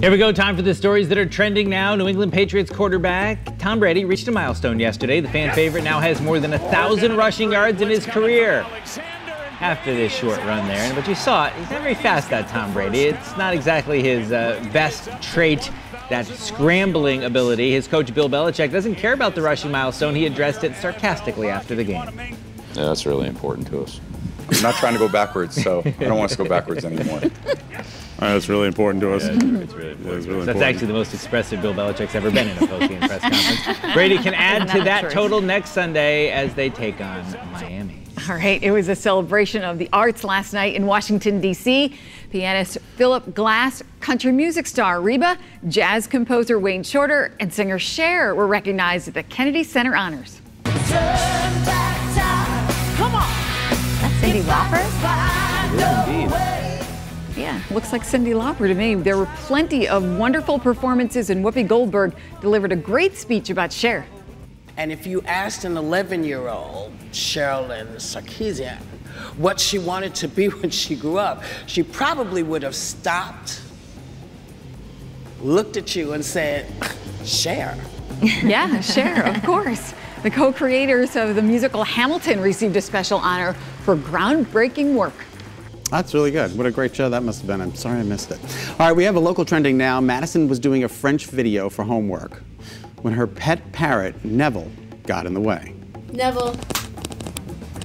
Here we go. Time for the stories that are trending now. New England Patriots quarterback Tom Brady reached a milestone yesterday. The fan favorite now has more than a thousand rushing yards in his career after this short run there. But you saw it, he's not very fast, that Tom Brady. It's not exactly his uh, best trait, that scrambling ability. His coach, Bill Belichick, doesn't care about the rushing milestone. He addressed it sarcastically after the game. Yeah, that's really important to us. I'm not trying to go backwards, so I don't want us to go backwards anymore. Uh, that's really important to us. Yeah, it's really important. It's really That's important. actually the most expressive Bill Belichick's ever been in a post-game press conference. Brady can add to that total next Sunday as they take on Miami. All right, it was a celebration of the arts last night in Washington, D.C. Pianist Philip Glass, country music star Reba, jazz composer Wayne Shorter, and singer Cher were recognized at the Kennedy Center Honors. Come on. That's Cyndi Lauper? Yeah, looks like Cyndi Lauper to me. There were plenty of wonderful performances, and Whoopi Goldberg delivered a great speech about Cher. And if you asked an 11 year old, Cherilyn Sarkisian, what she wanted to be when she grew up, she probably would have stopped, looked at you, and said, Cher. Yeah, Cher, of course. The co creators of the musical Hamilton received a special honor for groundbreaking work. That's really good. What a great show that must have been. I'm sorry I missed it. All right, we have a local trending now. Madison was doing a French video for homework when her pet parrot, Neville, got in the way. Neville.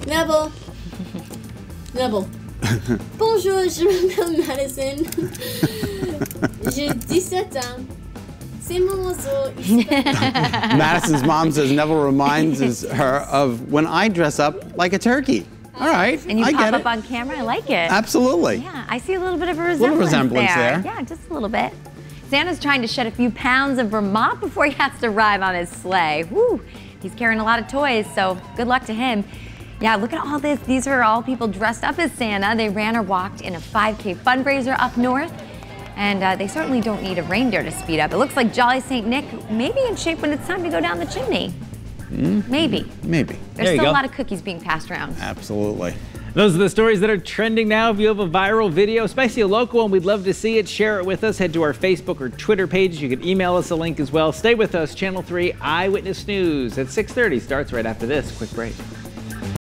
Neville. Neville. Bonjour, je m'appelle Madison. J'ai 17 ans. Madison's mom says Neville reminds her of when I dress up like a turkey. All right, And you I pop get up it. on camera. I like it. Absolutely. Yeah, I see a little bit of a resemblance, Little resemblance, resemblance there. Yeah, just a little bit. Santa's trying to shed a few pounds of Vermont before he has to arrive on his sleigh. Woo! He's carrying a lot of toys, so good luck to him. Yeah, look at all this. These are all people dressed up as Santa. They ran or walked in a 5K fundraiser up north. And uh, they certainly don't need a reindeer to speed up. It looks like Jolly St. Nick may be in shape when it's time to go down the chimney. Maybe. Maybe. There's There you still go. a lot of cookies being passed around. Absolutely. Those are the stories that are trending now. If you have a viral video, especially a local one, we'd love to see it. Share it with us. Head to our Facebook or Twitter pages. You can email us a link as well. Stay with us. Channel 3 Eyewitness News at 6:30 starts right after this quick break.